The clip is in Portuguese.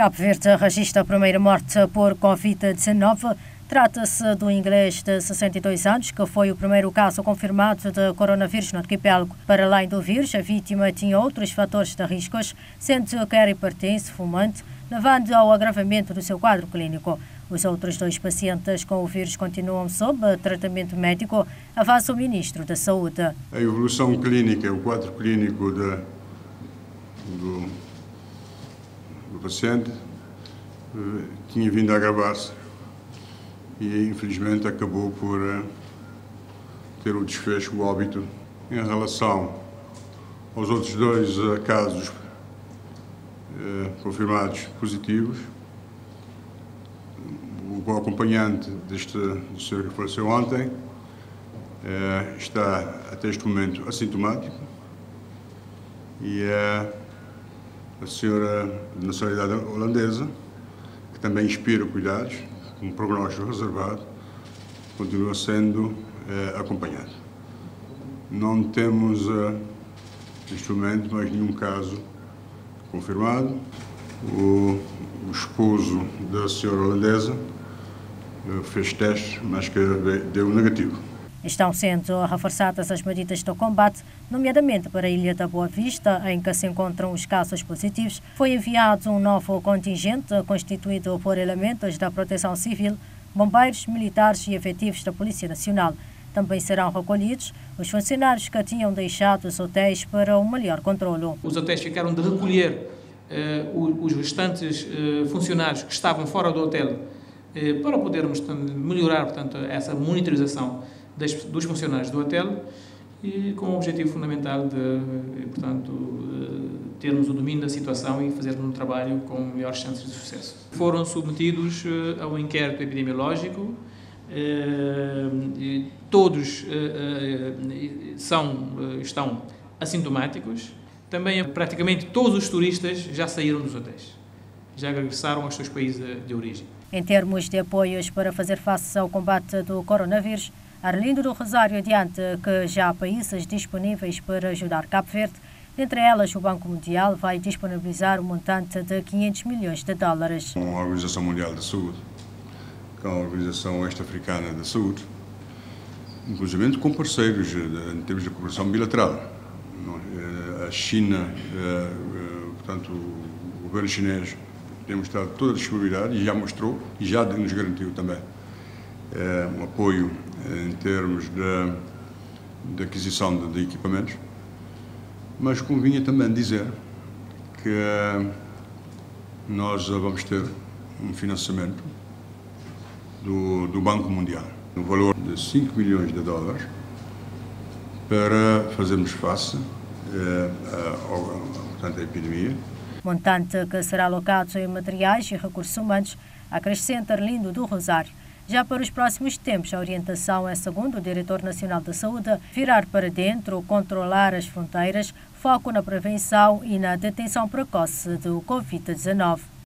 Cabo Verde registra a primeira morte por Covid-19. Trata-se do inglês de 62 anos, que foi o primeiro caso confirmado de coronavírus no arquipélago. Para além do vírus, a vítima tinha outros fatores de riscos, sendo que era hipertenso, fumante, levando ao agravamento do seu quadro clínico. Os outros dois pacientes com o vírus continuam sob tratamento médico, avança o Ministro da Saúde. A evolução clínica, o quadro clínico de, do, paciente eh, tinha vindo a agravar-se e infelizmente acabou por uh, ter o desfecho, o óbito. Em relação aos outros dois uh, casos confirmados positivos, o acompanhante deste senhor que faleceu ontem está até este momento assintomático e a senhora de nacionalidade holandesa, que também inspira cuidados, um prognóstico reservado, continua sendo eh, acompanhado. Não temos, eh, neste momento, mais nenhum caso confirmado. O, o esposo da senhora holandesa eh, fez testes, mas que deu negativo. Estão sendo reforçadas as medidas de combate, nomeadamente para a Ilha da Boa Vista, em que se encontram os casos positivos. Foi enviado um novo contingente constituído por elementos da Proteção Civil, bombeiros, militares e efetivos da Polícia Nacional. Também serão recolhidos os funcionários que tinham deixado os hotéis para um melhor controlo. Os hotéis ficaram de recolher eh, os restantes eh, funcionários que estavam fora do hotel eh, para podermos melhorar portanto, essa monitorização das, dos funcionários do hotel e com o objetivo fundamental de, eh, portanto, eh, termos o domínio da situação e fazermos um trabalho com melhores chances de sucesso. Foram submetidos eh, a um inquérito epidemiológico, todos são, estão assintomáticos, também praticamente todos os turistas já saíram dos hotéis, já regressaram aos seus países de origem. Em termos de apoios para fazer face ao combate do coronavírus, Arlindo do Rosário adiante que já há países disponíveis para ajudar Cabo Verde. Entre elas, o Banco Mundial vai disponibilizar um montante de 500 milhões de dólares. Com a Organização Mundial da Saúde, com a Organização Oeste-Africana da Saúde, inclusive com parceiros eh, em termos de cooperação bilateral. Eh, a China, eh, portanto, o governo chinês tem mostrado toda a disponibilidade e já mostrou e já nos garantiu também um apoio em termos de, de aquisição de, de, equipamentos, mas convinha também dizer que nós vamos ter um financiamento do, do Banco Mundial, no valor de 5 milhões de dólares, para fazermos face eh, portanto, à epidemia. Montante que será alocado em materiais e recursos humanos, acrescenta Arlindo do Rosário. Já para os próximos tempos, a orientação é, segundo o Diretor Nacional da Saúde, virar para dentro, controlar as fronteiras, foco na prevenção e na detenção precoce do Covid-19.